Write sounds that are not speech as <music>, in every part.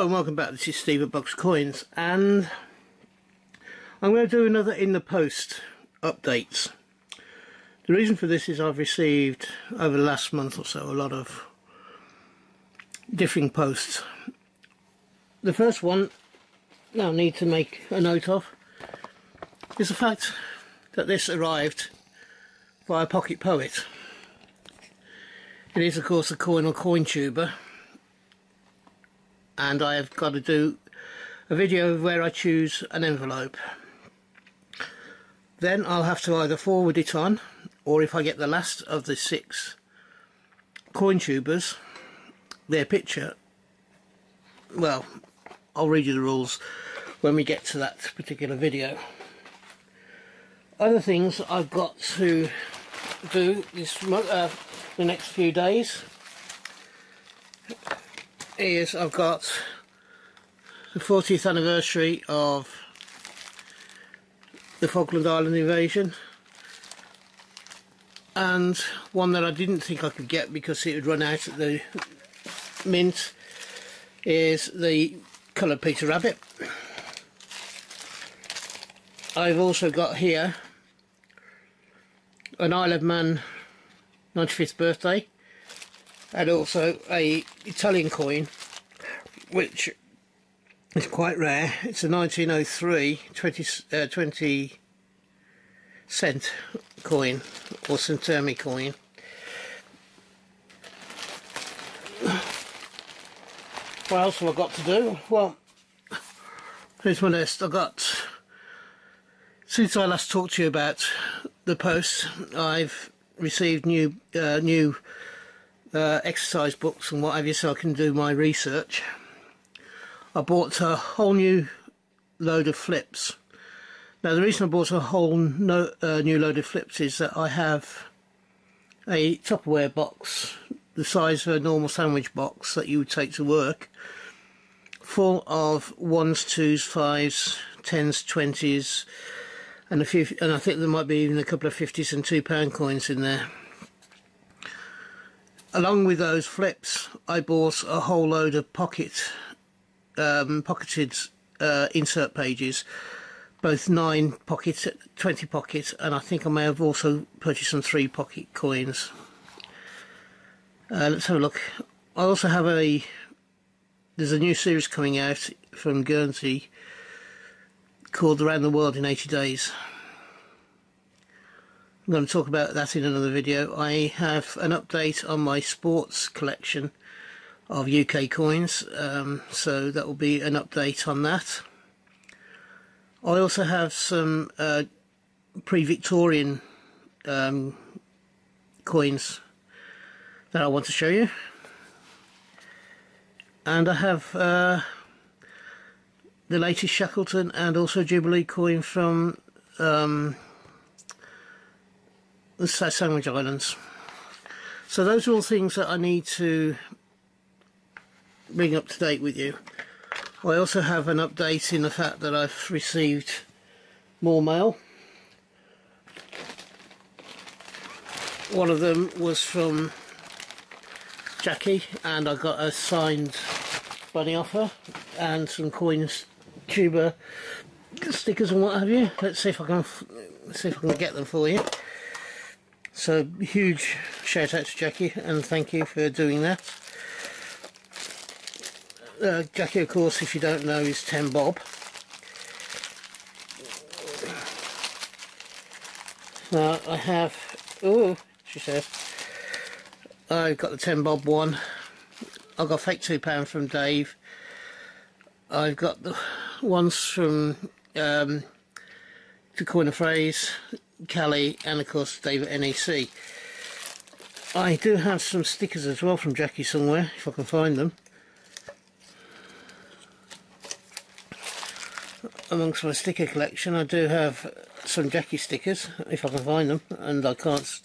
And welcome back. This is Steve at Buccs Coins and I'm going to do another in the post updates. The reason for this is I've received over the last month or so a lot of differing posts. The first one I need to make a note of is the fact that this arrived via Pocket Poet. It is of course a coin or Cointuber and I have got to do a video where I choose an envelope. Then I'll have to either forward it on or if I get the last of the six Cointubers their picture well I'll read you the rules when we get to that particular video. Other things I've got to do this uh, the next few days is I've got the 40th anniversary of the Falkland Island invasion and one that I didn't think I could get because it would run out at the mint is the coloured Peter Rabbit. I've also got here an Isle of Man 95th birthday and also a Italian coin which is quite rare. It's a 1903 20, uh, 20 cent coin or centesimi coin. What else have I got to do? Well here's my list. I've got since I last talked to you about the post I've received new uh, new uh, exercise books and what have you so I can do my research. I bought a whole new load of flips. Now the reason I bought a whole no, uh, new load of flips is that I have a Tupperware box the size of a normal sandwich box that you would take to work full of ones, twos, fives, tens, twenties and a few and I think there might be even a couple of fifties and two pound coins in there along with those flips I bought a whole load of pocket um, pocketed uh, insert pages. Both 9 pockets 20 pockets and I think I may have also purchased some 3 pocket coins. Uh, let's have a look. I also have a there's a new series coming out from Guernsey called Around the World in 80 Days I'm going to talk about that in another video. I have an update on my sports collection of UK coins, um, so that will be an update on that. I also have some uh, pre-Victorian um, coins that I want to show you. And I have uh, the latest Shackleton and also Jubilee coin from um, the Sandwich Islands. So those are all things that I need to bring up to date with you. I also have an update in the fact that I've received more mail. One of them was from Jackie and I got a signed bunny offer and some coins, tuber stickers and what have you. Let's see if I can see if I can get them for you. So huge shout out to Jackie and thank you for doing that. Uh, Jackie of course if you don't know is 10 Bob. Now I have, oh she says, I've got the 10 Bob one. I've got fake £2 from Dave. I've got the ones from um, to coin a phrase Callie and of course David NEC. I do have some stickers as well from Jackie somewhere if I can find them. Amongst my sticker collection I do have some Jackie stickers if I can find them and I can't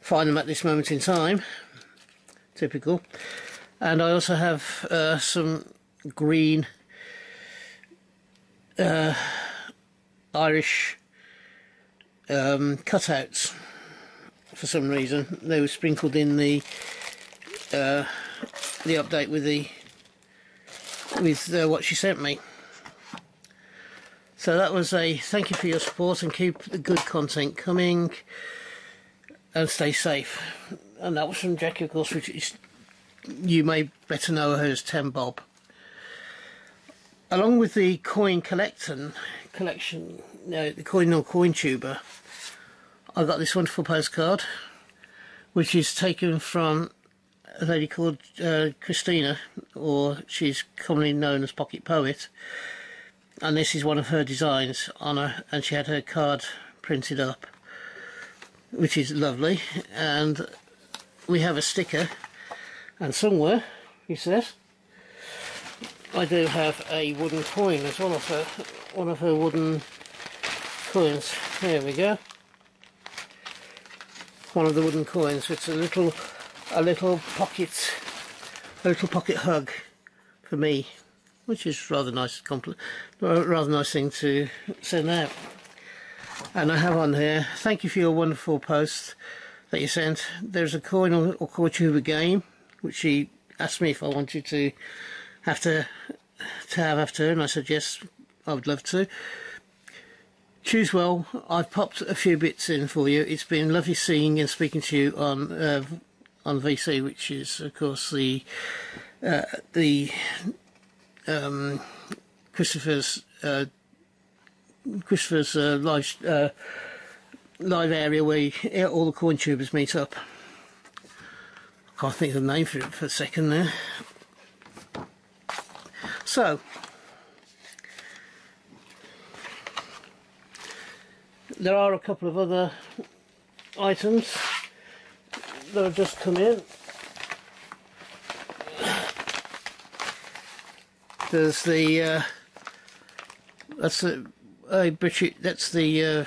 find them at this moment in time. Typical. And I also have uh, some green uh, Irish um, cutouts for some reason. They were sprinkled in the uh, the update with the with uh, what she sent me. So that was a thank you for your support and keep the good content coming and stay safe. And that was from Jackie, of course, which is, you may better know her as Ten Bob. Along with the coin collecting collection, no, the coin or Cointuber, I got this wonderful postcard, which is taken from a lady called uh, Christina, or she's commonly known as Pocket Poet and this is one of her designs on her and she had her card printed up which is lovely. And we have a sticker and somewhere he says I do have a wooden coin as well of her one of her wooden coins. There we go. One of the wooden coins. It's a little a little pocket a little pocket hug for me which is rather nice rather nice thing to send out. And I have on here thank you for your wonderful post that you sent. There's a coin or, or Cointuber game which she asked me if I wanted to have to to have after and I said yes I would love to choose well I've popped a few bits in for you it's been lovely seeing and speaking to you on uh, on VC which is of course the uh, the um, Christopher's uh, Christopher's uh, live uh, live area where all the Cointubers meet up. I can't think of the name for it for a second there. So, there are a couple of other items that have just come in. There's the uh, that's the uh, British. That's the uh,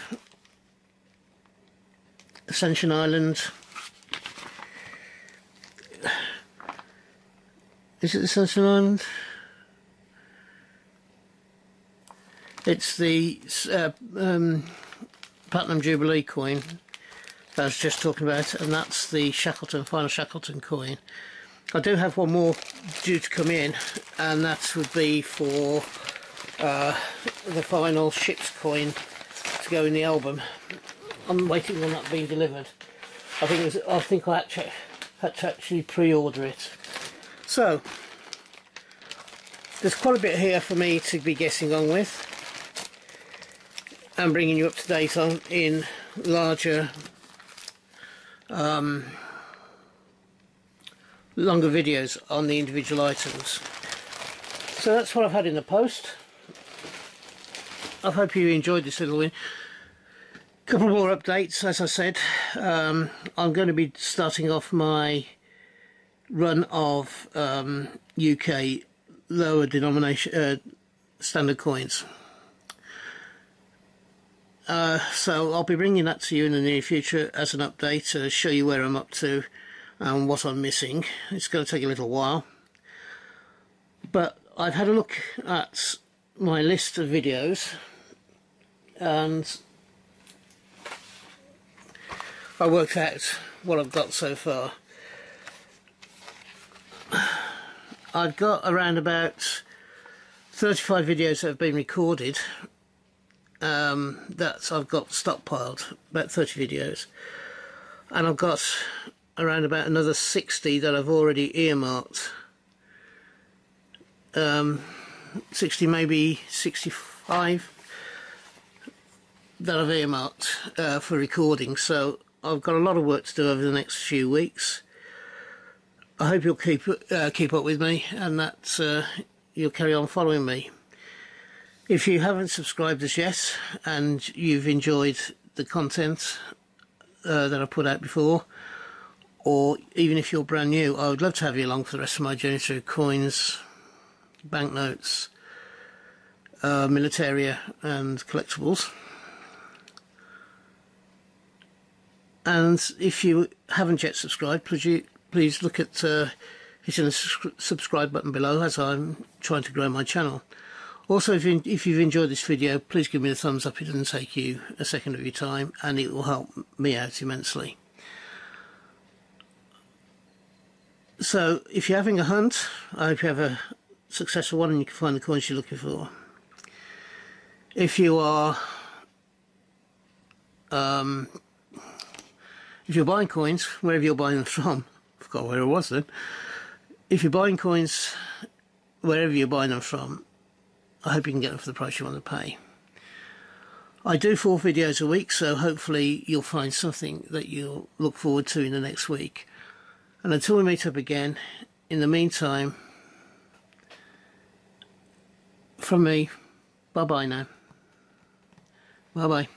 Ascension Island. Is it Ascension Island? It's the uh, um, Platinum Jubilee coin that I was just talking about, and that's the Shackleton, final Shackleton coin. I do have one more due to come in and that would be for uh, the final ship's coin to go in the album. I'm waiting on that being delivered. I think was, I think I had to actually pre-order it. So there's quite a bit here for me to be guessing on with and bringing you up to date on in larger um, longer videos on the individual items. So that's what I've had in the post. I hope you enjoyed this little win. couple more updates, as I said. Um, I'm going to be starting off my run of um, UK lower denomination uh, standard coins. Uh, so I'll be bringing that to you in the near future as an update to show you where I'm up to and what I'm missing. It's going to take a little while. But I've had a look at my list of videos and I worked out what I've got so far. I've got around about 35 videos that have been recorded um, that I've got stockpiled, about 30 videos. And I've got around about another 60 that I've already earmarked. Um, 60 maybe 65 that I've earmarked uh, for recording so I've got a lot of work to do over the next few weeks I hope you'll keep uh, keep up with me and that uh, you'll carry on following me if you haven't subscribed as yet and you've enjoyed the content uh, that I've put out before or even if you're brand new, I would love to have you along for the rest of my journey through coins, banknotes, uh, militaria and collectibles. And if you haven't yet subscribed, please, please look at uh, hitting the subscribe button below as I'm trying to grow my channel. Also, if, you, if you've enjoyed this video, please give me a thumbs up. It doesn't take you a second of your time and it will help me out immensely. So if you're having a hunt, I hope you have a successful one and you can find the coins you're looking for. If you are um, if you're buying coins, wherever you're buying them from, I <laughs> forgot where it was then. If you're buying coins wherever you're buying them from, I hope you can get them for the price you want to pay. I do four videos a week, so hopefully you'll find something that you'll look forward to in the next week. And until we meet up again, in the meantime, from me, bye bye now. Bye bye.